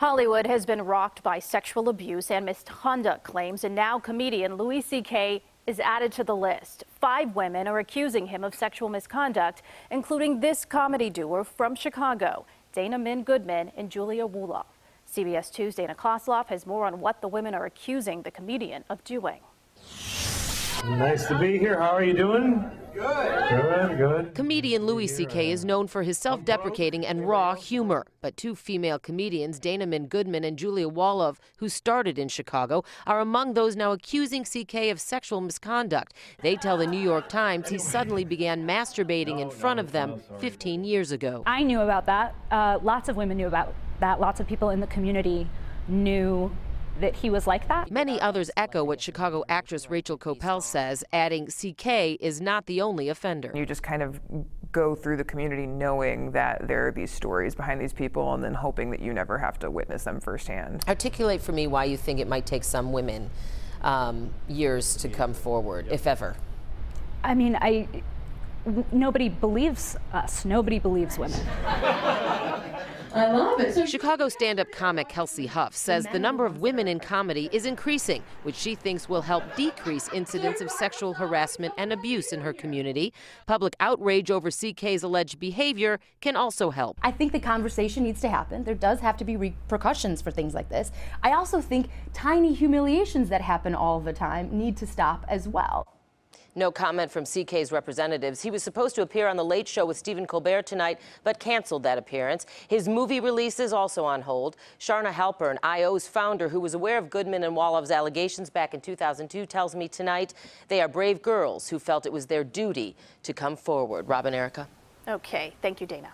Hollywood has been rocked by sexual abuse and misconduct claims, and now comedian Louis C.K. is added to the list. Five women are accusing him of sexual misconduct, including this comedy duo from Chicago, Dana Min Goodman and Julia Wolov. CBS 2's Dana Kozlov has more on what the women are accusing the comedian of doing. Nice to be here. How are you doing? Good. Good, good. Comedian Louis C.K. is known for his self deprecating and raw humor. But two female comedians, Dana Min Goodman and Julia Wolov, who started in Chicago, are among those now accusing C.K. of sexual misconduct. They tell the New York Times he suddenly began masturbating in front of them 15 years ago. I knew about that. Uh, lots of women knew about that. Lots of people in the community knew that he was like that. Many others echo what Chicago actress Rachel Coppell says, adding CK is not the only offender. You just kind of go through the community knowing that there are these stories behind these people and then hoping that you never have to witness them firsthand. Articulate for me why you think it might take some women um, years to come forward, if ever. I mean, I nobody believes us. Nobody believes women. I love it. So Chicago stand-up comic Kelsey Huff says the number of women in comedy is increasing, which she thinks will help decrease incidents of sexual harassment and abuse in her community. Public outrage over CK's alleged behavior can also help. I think the conversation needs to happen. There does have to be repercussions for things like this. I also think tiny humiliations that happen all the time need to stop as well. No comment from CK's representatives. He was supposed to appear on The Late Show with Stephen Colbert tonight, but canceled that appearance. His movie release is also on hold. Charna Halpern, IO's founder, who was aware of Goodman and Wolov's allegations back in 2002, tells me tonight they are brave girls who felt it was their duty to come forward. Robin Erica. Okay, thank you, Dana.